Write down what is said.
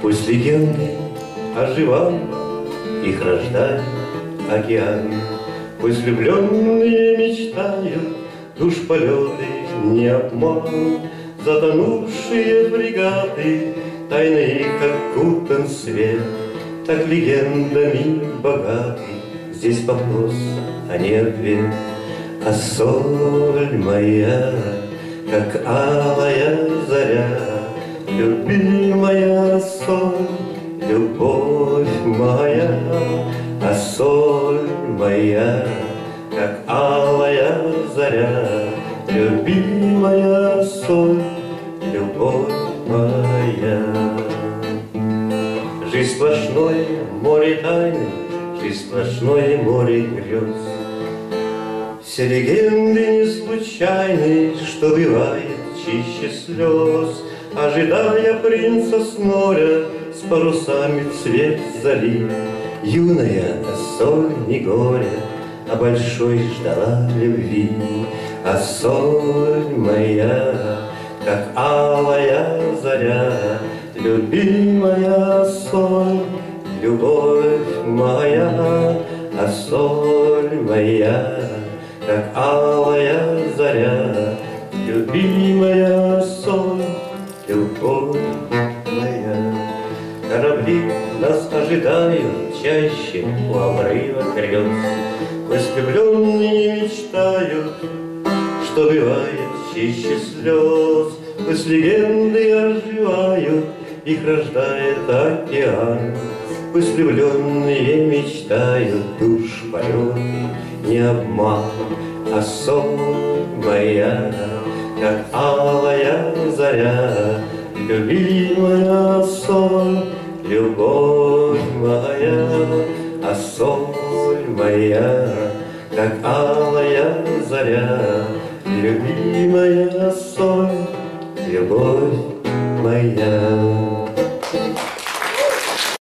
Пусть легенды оживают, их рождает океан. Пусть влюбленные мечтают, душ полеты не обман. Затонувшие фрегаты, тайно их окутан свет, Так легендами богатый, здесь вопрос, а не ответ. А соль моя, как алая заря, Любимая соль, любовь моя, А соль моя, как алая заря, Любимая соль, любовь моя. Жизнь сплошное море тайны, Жизнь сплошное море грез. Все легенды не случайны, Что бывает чище слез, Ожидая принца с моря, С парусами цвет залив. Юная соль не горя, А большой ждала любви. А соль моя, как алая заря, Любимая соль, любовь моя, А соль моя, как алая заря, Любимая соль, моя. Корабли нас ожидают чаще у обрыва грез. Влюбленные мечтают, что бывает чище слез. Пусть легенды оживают, их рождает океан. Пусть влюбленные мечтают, душ полет, не обман, а соль моя, как алая заря, любимая соль, любовь моя, а соль моя, как алая заря, любимая соль, любовь моя.